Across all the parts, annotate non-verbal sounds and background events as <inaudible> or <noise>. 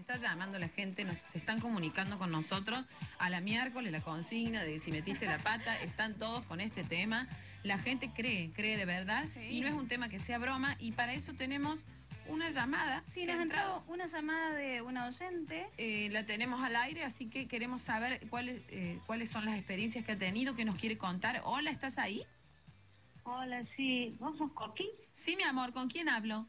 está llamando la gente, nos se están comunicando con nosotros. A la miércoles la consigna de si metiste la pata, <laughs> están todos con este tema. La gente cree, cree de verdad. Sí. Y no es un tema que sea broma. Y para eso tenemos una llamada. Sí, nos ha entrado. una llamada de una oyente. Eh, la tenemos al aire, así que queremos saber cuáles, eh, cuáles son las experiencias que ha tenido, que nos quiere contar. Hola, ¿estás ahí? Hola, sí. ¿Vos sos Coqui? Sí, mi amor, ¿con quién hablo?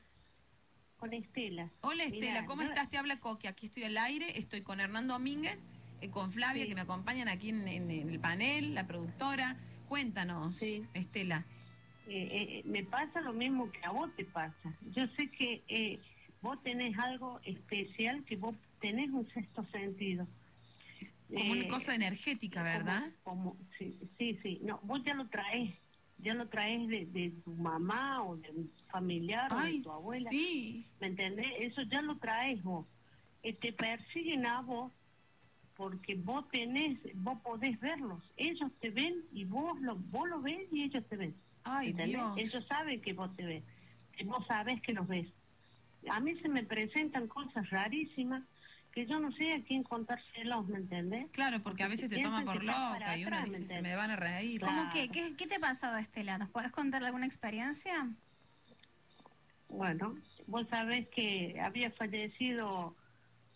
Con Estela. Hola Mirá, Estela, ¿cómo estás? Te habla Coqui, aquí estoy al aire, estoy con Hernando Domínguez, eh, con Flavia, Sí. que me acompañan aquí en, en- en el panel, la productora. Cuéntanos, Sí. Estela. Eh, eh, me pasa lo mismo que a vos te pasa. Yo sé que eh, vos tenés algo especial, que vos tenés un sexto sentido. Como una Eh, cosa energética, como- ¿verdad? Como, sí, sí, sí. No, vos ya lo traes. Ya lo traes de, de tu mamá o de un familiar o de tu abuela. sí. ¿Me entendés? Eso ya lo traes vos. Eh, te persiguen a vos porque vos tenés, vos podés verlos. Ellos te ven y vos lo, vos lo ves y ellos te ven. Ay. Dios. Ellos saben que vos te ves, que vos sabés que los ves. A mí se me presentan cosas rarísimas que yo no sé a quién contárselos, ¿me entendés? Claro, porque a veces te toma por loca y una atrás, ¿me dice, se entendés? me van a reír. Claro. ¿Cómo que? ¿Qué, qué te ha pasado, Estela? ¿Nos puedes contar alguna experiencia? Bueno, vos sabés que había fallecido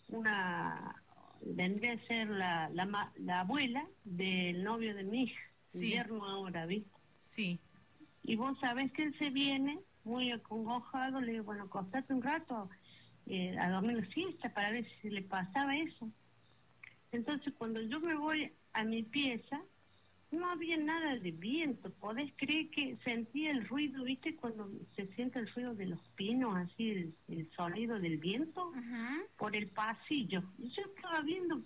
una, vendría a ser la, la, la abuela del novio de mi hija, Sí. yerno ahora, ¿viste? Sí, Y vos sabés que él se viene muy acongojado, le digo, bueno, acostate un rato eh, a dormir la siesta para ver si le pasaba eso. Entonces cuando yo me voy a mi pieza, no había nada de viento, podés creer que sentía el ruido, ¿viste? Cuando se siente el ruido de los pinos, así el, el sonido del viento Ajá. por el pasillo. Y yo estaba viendo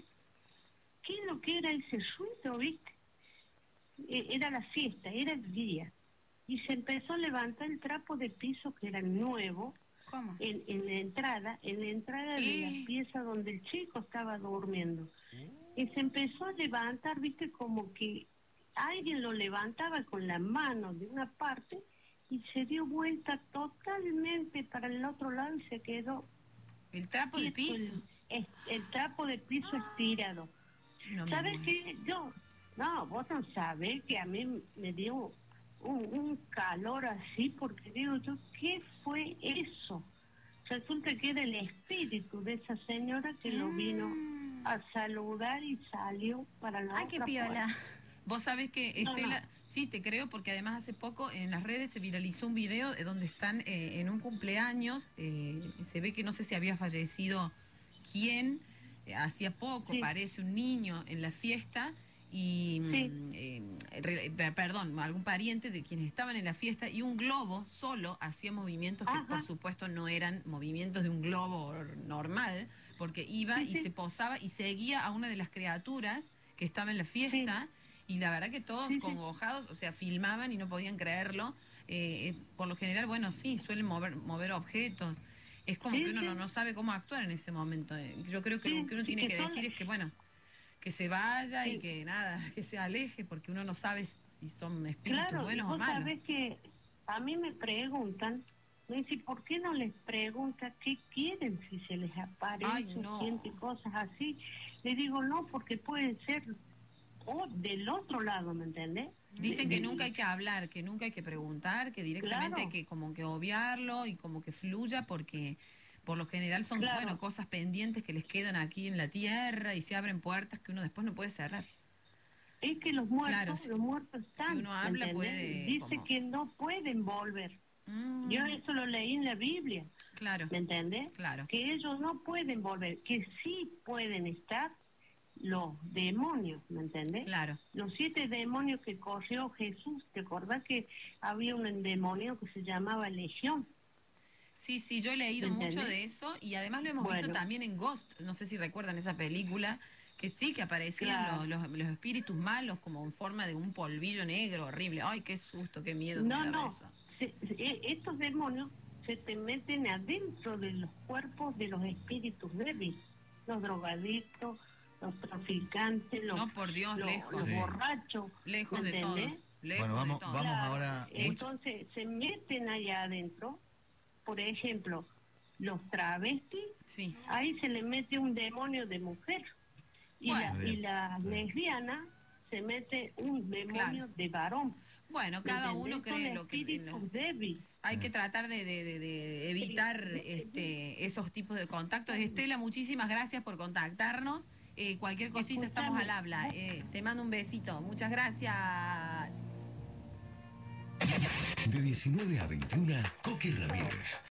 qué es lo que era ese ruido, ¿viste? E- Era la siesta, era el día. Y se empezó a levantar el trapo de piso que era nuevo ¿Cómo? en, en la entrada, en la entrada de la pieza donde el chico estaba durmiendo. Y se empezó a levantar, viste, como que alguien lo levantaba con la mano de una parte y se dio vuelta totalmente para el otro lado y se quedó el trapo de piso. El, trapo de piso estirado. No ¿Sabes qué? Yo, no, vos no sabés que a mí me dio un, un calor así porque digo yo, ¿qué fue eso? Resulta que era el espíritu de esa señora que lo vino Mm. a saludar y salió para la Ay, qué otra piola. puerta. Vos sabés que No, Estela, no. sí, te creo, porque además hace poco en las redes se viralizó un video de donde están eh, en un cumpleaños, eh, se ve que no sé si había fallecido quién, eh, hacía poco, Sí. parece un niño en la fiesta, y, mm, Sí. eh, perdón, algún pariente de quienes estaban en la fiesta, y un globo solo hacía movimientos que por supuesto no eran movimientos de un globo normal, porque iba Sí, y sí. se posaba y seguía a una de las criaturas que estaba en la fiesta. Y la verdad que todos congojados, o sea, filmaban y no podían creerlo. Eh, eh, por lo general, bueno, sí, suelen mover, mover objetos. Es como que uno no, no sabe cómo actuar en ese momento. Eh, Yo creo que lo que uno tiene que decir es que, bueno, que se vaya y que nada, <laughs> que se aleje, porque uno no sabe si son espíritus Claro, y buenos o vos malos. sabés que a mí me preguntan, me dicen, ¿por qué no les pregunta qué quieren si se les aparece, Ay, no. siente cosas así? Le digo, no, porque pueden ser o del otro lado, ¿me entendés? Dicen que nunca hay que hablar, que nunca hay que preguntar, que directamente Claro. hay que como que obviarlo y como que fluya porque por lo general son Claro. bueno cosas pendientes que les quedan aquí en la tierra y se abren puertas que uno después no puede cerrar. Es que los muertos, Claro, si- los muertos están. uno ¿me habla, entendés? puede Dice como- que no pueden volver. Mm, Yo eso lo leí en la Biblia, claro, ¿me entendés? claro. Que ellos no pueden volver, que sí pueden estar los demonios, ¿me entendés? Claro. Los siete demonios que corrió Jesús, ¿te acordás que había un demonio que se llamaba Legión? Sí, sí, yo he leído ¿Me mucho entendés? de eso y además lo hemos visto también en Ghost, no sé si recuerdan esa película, que sí, que aparecían Claro. los, los- los espíritus malos como en forma de un polvillo negro horrible. Ay, qué susto, qué miedo. No, no. eso. Se- estos demonios se te meten adentro de los cuerpos de los espíritus débiles, los drogadictos, los traficantes, los, No, por Dios, los- lejos. los Sí. borrachos. Lejos ¿me de todo. entendés? Lejos Bueno, vamos- de todo. vamos Claro, ahora- Entonces se meten allá adentro. Por ejemplo, los travestis, Sí. ahí se le mete un demonio de mujer. Y, Bueno. la, y la lesbiana se mete un demonio Claro. de varón. Bueno, cada uno cree lo que... Hay que tratar de, de- de- de evitar este, esos tipos de contactos. Estela, muchísimas gracias por contactarnos. Eh, cualquier cosita estamos al habla. Eh, te mando un besito. Muchas gracias. De 19 a 21, Coqui Ramírez.